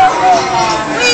Vamos!